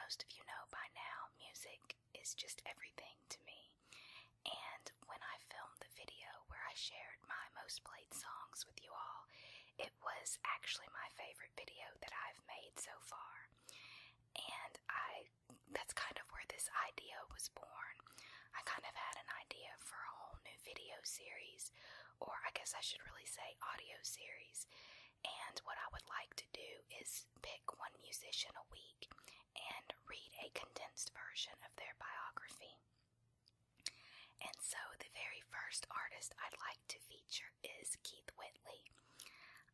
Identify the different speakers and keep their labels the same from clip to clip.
Speaker 1: most of you know by now, music is just everything to me. And when I filmed the video where I shared my most played songs with you all, it was actually my favorite video that I've made so far. And I that's kind of where this idea was born. I kind of had an idea for a whole new video series, or I guess I should really say audio series. And what I would like to do is pick one musician a week read a condensed version of their biography. And so the very first artist I'd like to feature is Keith Whitley.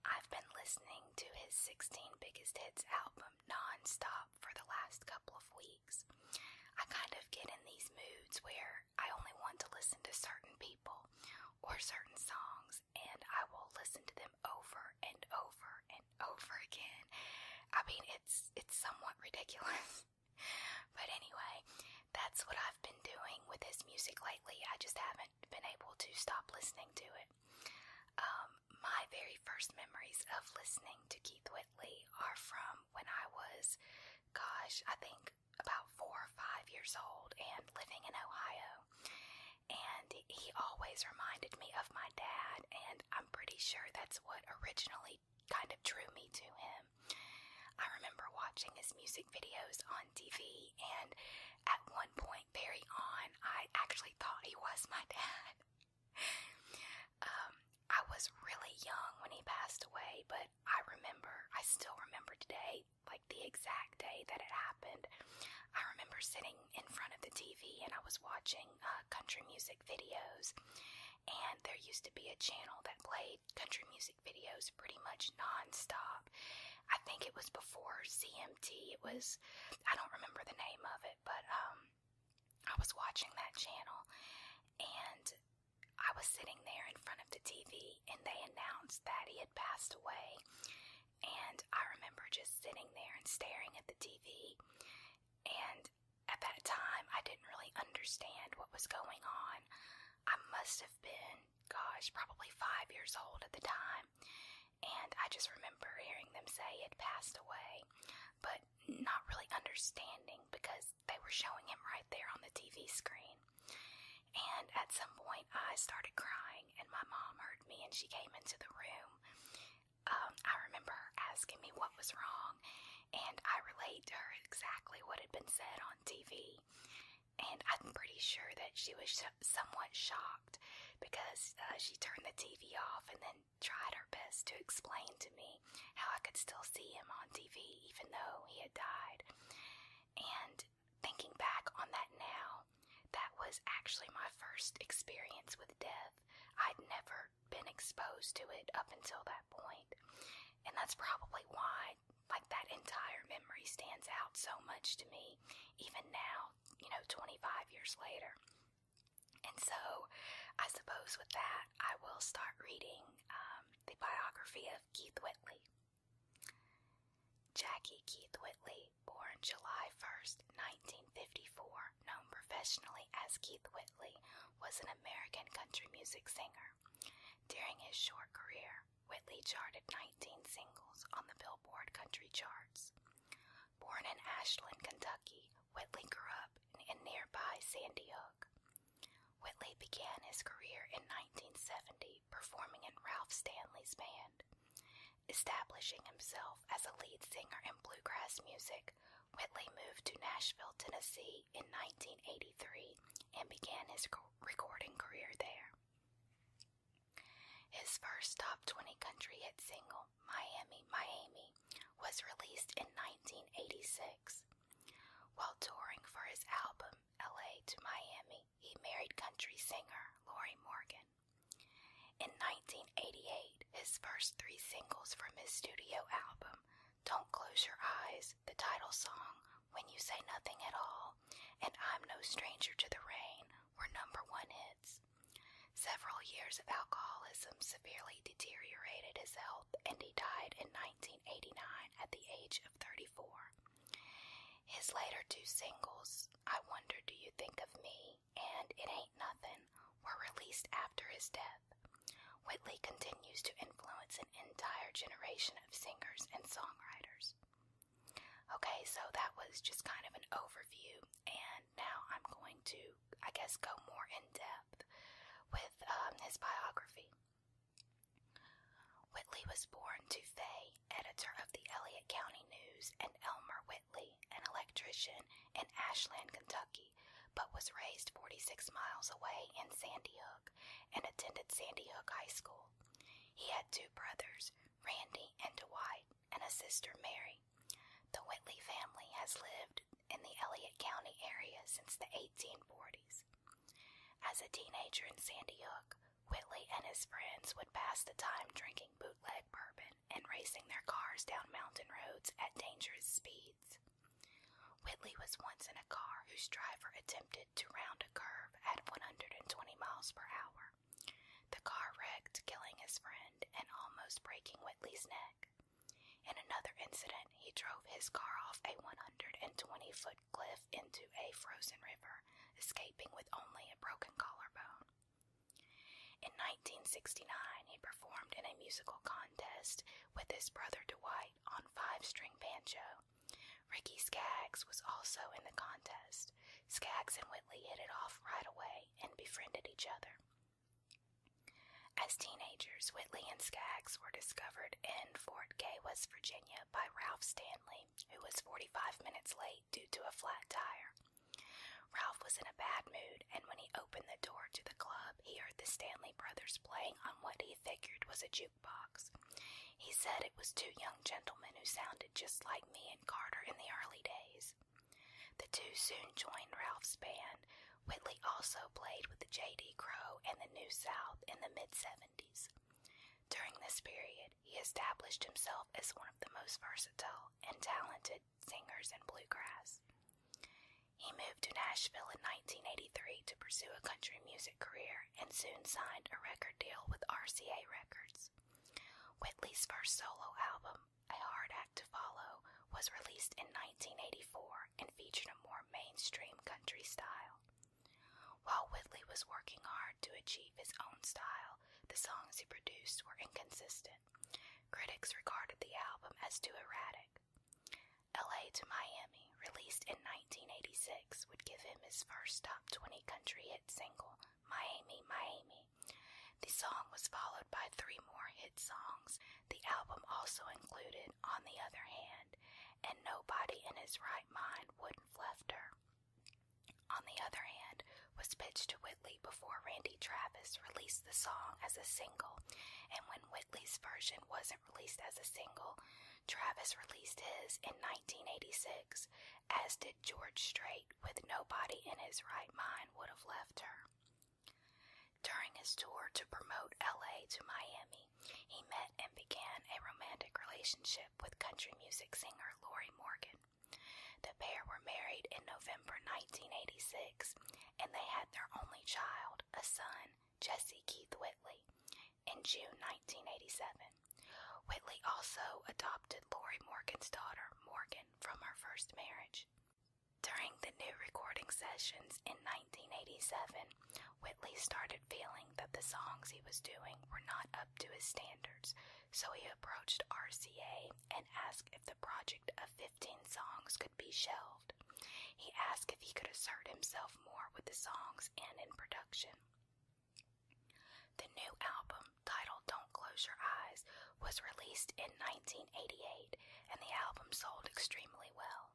Speaker 1: I've been listening to his 16 Biggest Hits album non-stop for the last couple of weeks. I kind of get in these moods where I only want to listen to certain people or certain songs, and I will listen to them over and over and over again. I mean, it's it's somewhat ridiculous. But anyway, that's what I've been doing with his music lately. I just haven't been able to stop listening to it. Um, my very first memories of listening to Keith Whitley are from when I was, gosh, I think about four or five years old and living in Ohio. And he always reminded me of my dad, and I'm pretty sure that's what originally kind of drew me to him. I remember watching his music videos on TV, and at one point, very on, I actually thought he was my dad. um, I was really young when he passed away, but I remember, I still remember today, like the exact day that it happened. I remember sitting in front of the TV and I was watching a country music videos, and there used to be a channel that played country music videos pretty much non-stop. I think it was before CMT. It was, I don't remember the name of it, but um, I was watching that channel and I was sitting there in front of the TV and they announced that he had passed away. And I remember just sitting there and staring at the TV. And at that time, I didn't really understand what was going on. I must have been, gosh, probably five years old at the time. And I just remember hearing them say had passed away, but not really understanding because they were showing him right there on the TV screen. And at some point, I started crying, and my mom heard me and she came into the room. Um, I remember her asking me what was wrong, and I relayed to her exactly what had been said on TV. And I'm pretty sure that she was sh- somewhat shocked because uh, she turned the TV off and then tried her best to explain to me how I could still see him on TV even though he had died. And thinking back on that now, that was actually my first experience with death. I'd never been exposed to it up until that point. And that's probably why, like, that entire memory stands out so much to me, even now, you know, 25 years later. And so, I suppose with that, I will start reading um, the biography of Keith Whitley. Jackie Keith Whitley, born July 1st, 1954, known professionally as Keith Whitley, was an American country music singer. During his short career, Whitley charted 19 singles on the Billboard country charts. Born in Ashland, Kentucky, Whitley grew up in nearby Sandy Hook. Whitley began his career in 1970 performing in Ralph Stanley's band. Establishing himself as a lead singer in bluegrass music, Whitley moved to Nashville, Tennessee in 1983 and began his recording career there. His first top 20 country hit single, Miami, Miami, was released in 1986. While touring for his album, LA to Miami, he married country singer Lorrie Morgan. In 1988, his first three singles from his studio album, Don't Close Your Eyes, the title song, When You Say Nothing at All, and I'm No Stranger to the Rain, were number one hits. Several years of alcoholism severely deteriorated his health, and he died in 1989 at the age of 34. His later two singles, I Wonder Do You Think of Me and It Ain't Nothing," were released after his death. Whitley continues to influence an entire generation of singers and songwriters. Okay, so that was just kind of an overview, and now I'm going to, I guess, go Whitley was born to Fay, editor of the Elliott County News, and Elmer Whitley, an electrician in Ashland, Kentucky, but was raised 46 miles away in Sandy Hook and attended Sandy Hook High School. He had two brothers, Randy and Dwight, and a sister, Mary. The Whitley family has lived in the Elliott County area since the 1840s. As a teenager in Sandy Hook, Whitley and his friends would pass the time drinking bootleg bourbon and racing their cars down mountain roads at dangerous speeds. Whitley was once in a car whose driver attempted to round a curve at 120 miles per hour. The car wrecked, killing his friend and almost breaking Whitley's neck. In another incident, he drove his car off a 120 foot cliff into a frozen river, escaping with only a broken collarbone. In 1969, he performed in a musical contest with his brother Dwight on five string banjo. Ricky Skaggs was also in the contest. Skaggs and Whitley hit it off right away and befriended each other. As teenagers, Whitley and Skaggs were discovered in Fort Gay, West Virginia by Ralph Stanley, who was 45 minutes late due to a flat tire. Ralph was in a bad mood, and when he opened the door to the club, Playing on what he figured was a jukebox. He said it was two young gentlemen who sounded just like me and Carter in the early days. The two soon joined Ralph's band. Whitley also played with the J.D. Crowe and the New South in the mid 70s. During this period, he established himself as one of the most versatile and talented singers in bluegrass. He moved to Nashville in 1983 to pursue a country music career and soon signed a record deal with RCA Records. Whitley's first solo album, A Hard Act to Follow, was released in 1984 and featured a more mainstream country style. While Whitley was working hard to achieve his own style, the songs he produced were inconsistent. Critics regarded the album as too erratic. LA to Miami, released in 1986, would give him his first top 20 country hit single, Miami, Miami, the song was followed by three more hit songs. The album also included On the Other Hand and Nobody in His Right Mind Wouldn't Left Her. On the Other Hand was pitched to Whitley before Randy Travis released the song as a single, and when Whitley's version wasn't released as a single, Travis released his in 1986, as did George Strait with Nobody in His Right Mind Would Have Left Her. During his tour to promote LA to Miami, he met and began a romantic relationship with country music singer Lorrie Morgan. The pair were married in November 1986, and they had their only child, a son, Jesse Keith Whitley, in June 1987. Whitley also adopted Lorrie Morgan's daughter, Morgan, from her first marriage. During the new recording sessions in 1987, Whitley started feeling that the songs he was doing were not up to his standards, so he approached RCA and asked if the project of 15 songs could be shelved. He asked if he could assert himself more with the songs and in production. The new album, titled Don't Close Your Eyes, was released in 1988, and the album sold extremely well.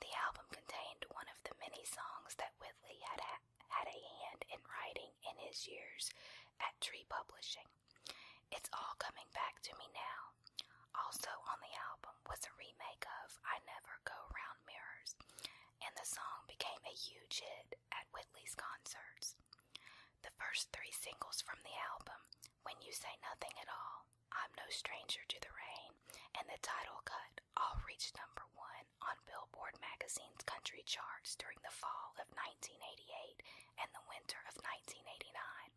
Speaker 1: The album contained one of the many songs that Whitley had ha- had a hand in writing in his years at Tree Publishing. It's all coming back to me now. Also on the album was a remake of I Never Go Round Mirrors, and the song became a huge hit at Whitley's concerts. The first three singles from the album, When You Say Nothing at All, I'm No Stranger to the Rain, and the title cut all reached number one on Billboard magazine's country charts during the fall of 1988 and the winter of 1989,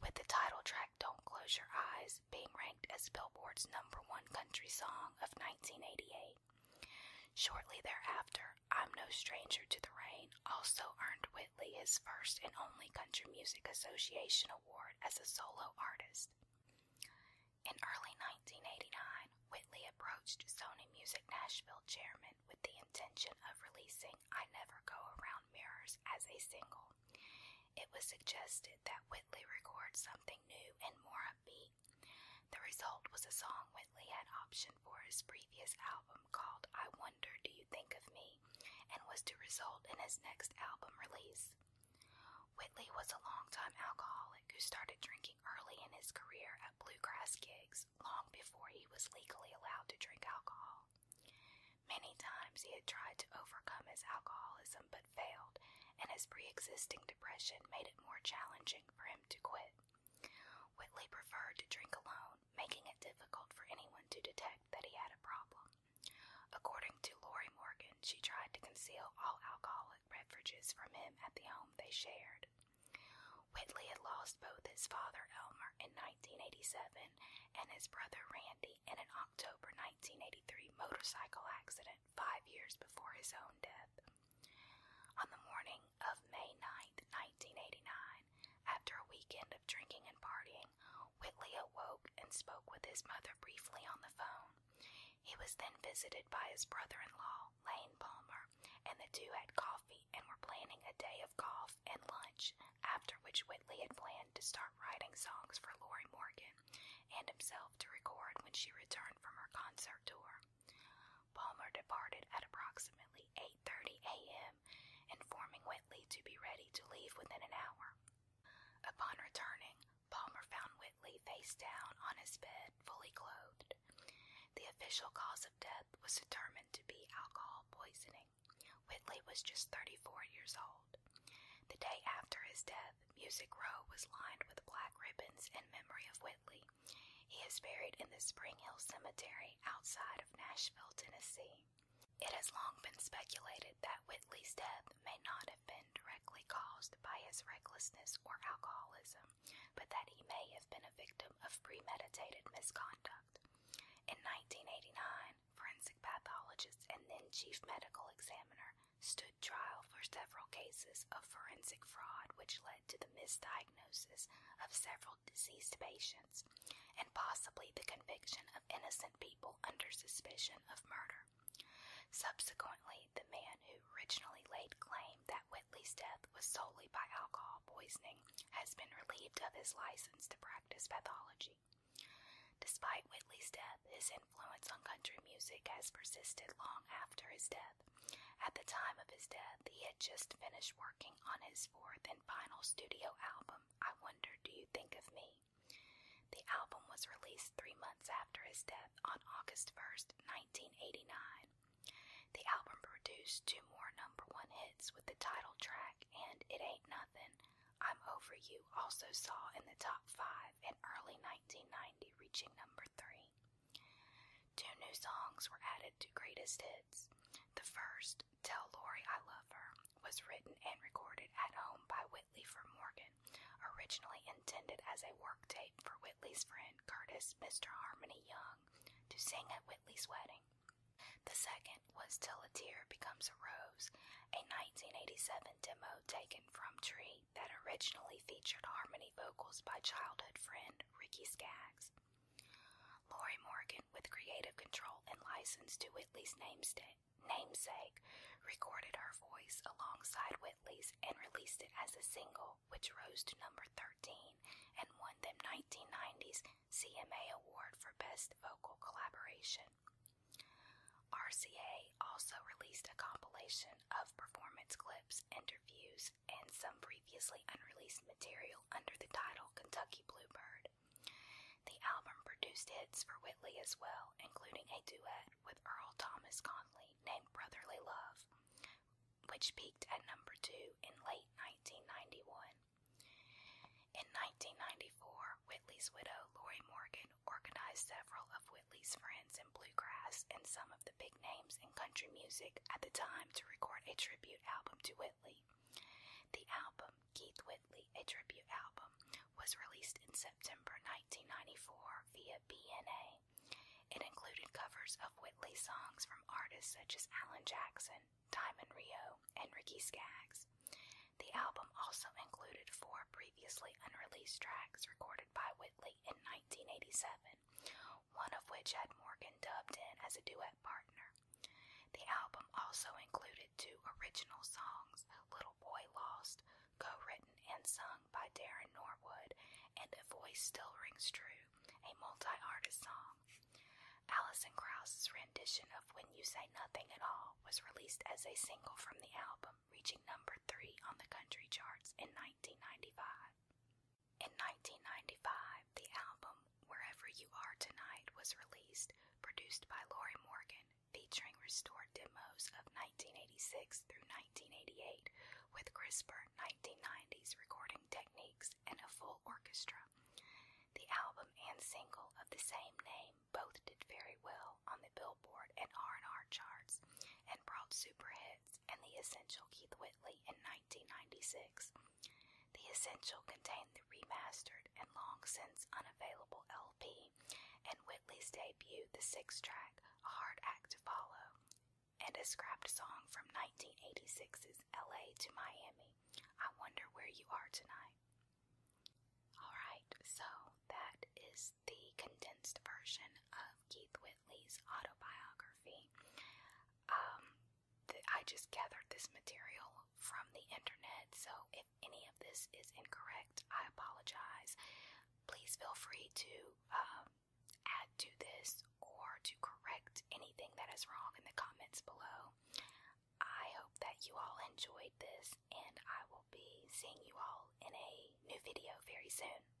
Speaker 1: with the title track Don't Close Your Eyes being ranked as Billboard's number one country song of 1988. Shortly thereafter, I'm No Stranger to the Rain also earned Whitley his first and only Country Music Association award as a solo artist. In early 1989, Whitley approached Sony Music Nashville chairman with the intention of releasing I Never Go Around Mirrors as a single. it was suggested that Whitley record something new and more upbeat. The result was a song Whitley had optioned for his previous album called I Wonder Do You Think of Me and was to result in his next album release. Whitley was a longtime alcoholic who started drinking early in his career at bluegrass gigs long before he was legally allowed to drink alcohol. Many times he had tried to overcome his alcoholism but failed, and his pre existing depression made it more challenging for him to quit. Whitley preferred to drink alone, making it difficult for anyone to detect that he had a problem. According to Lorrie Morgan, she tried to conceal all alcoholic beverages from him at the home they shared. Whitley lost both his father Elmer in 1987 and his brother Randy in an October 1983 motorcycle accident five years before his own death. On the morning of May 9, 1989, after a weekend of drinking and partying, Whitley awoke and spoke with his mother briefly on the phone. He was then visited by his brother in law, Lane Palmer, and the two had coffee and were planning a day of golf and lunch, after which Whitley had planned to start writing songs for Lorrie Morgan and himself to record when she returned from her concert tour. Palmer departed at approximately 8:30 a.m informing Whitley to be ready to leave within an hour. Upon returning, Palmer found Whitley face down on his bed, fully clothed. The official cause of death was determined to be alcohol poisoning. Whitley was just 34 years old. The day after his death, Music Row was lined with black ribbons in memory of Whitley. He is buried in the Spring Hill Cemetery outside of Nashville, Tennessee. It has long been speculated that Whitley's death may not have been directly caused by his recklessness or alcoholism, but that he may have been a victim of premeditated misconduct. In 1989, forensic pathologist and then chief medical examiner stood trial for several cases of forensic fraud which led to the misdiagnosis of several deceased patients and possibly the conviction of innocent people under suspicion of murder. Subsequently, the man who originally laid claim that Whitley's death was solely by alcohol poisoning has been relieved of his license to practice pathology. Despite Whitley's death, his influence on country music has persisted long after his death. At the time of his death, he had just finished working on his fourth and final studio album, I Wonder Do You Think of Me? The album was released three months after his death on August 1st, 1989. The album produced two more number one hits with the title track and It Ain't Nothing. I'm Over You also saw in the top five in early 1990, reaching number three. Two new songs were added to Greatest Hits. The first, Tell Lorrie I Love Her, was written and recorded at home by Whitley for Morgan, originally intended as a work tape for Whitley's friend Curtis Mr. Harmony Young to sing at Whitley's wedding. Was Till a Tear Becomes a Rose, a 1987 demo taken from Tree that originally featured harmony vocals by childhood friend Ricky Skaggs. Lorrie Morgan, with creative control and license to Whitley's namesake, recorded her voice alongside Whitley's and released it as a single, which rose to number 13 and won them 1990's CMA Award for Best Vocal Collaboration. RCA also released a compilation of performance clips, interviews, and some previously unreleased material under the title Kentucky Bluebird. The album produced hits for Whitley as well, including a duet with Earl Thomas Conley named Brotherly Love, which peaked at number two in late 1991. In 1994, Whitley's widow, Lorrie Morgan, organized several of Whitley's friends in bluegrass and some of the big names in country music at the time to record a tribute album to Whitley. The album, Keith Whitley, a tribute album, was released in September 1994 via BNA. It included covers of Whitley songs from artists such as Alan Jackson, Diamond Rio, and Ricky Skaggs. The album also included four previously unreleased tracks recorded by Whitley in 1987, one of which had Morgan dubbed in as a duet partner. The album also included two original songs, Little Boy Lost, co written and sung by Daron Norwood, and A Voice Still Rings True, a multi artist song. Alison Krauss's rendition of When You Say Nothing at All was released as a single from the album, on the country charts in 1995. In 1995, the album Wherever You Are Tonight was released, produced by Lorrie Morgan, featuring restored demos of 1986 through 1988 with crisper 1990s recording techniques and a full orchestra. The album and single of the same name both did very well on the Billboard and R&R charts and brought super hits and The Essential Keith Whitley in 1996. The Essential contained the remastered and long since unavailable LP and Whitley's debut, the six track A Hard Act to Follow, and a scrapped song from 1986's LA to Miami. I wonder where you are tonight. Alright, so that is the condensed version of Keith Whitley's autobiography. Um, I just gathered this material from the internet, so if any of this is incorrect, I apologize. Please feel free to um, add to this or to correct anything that is wrong in the comments below. I hope that you all enjoyed this, and I will be seeing you all in a new video very soon.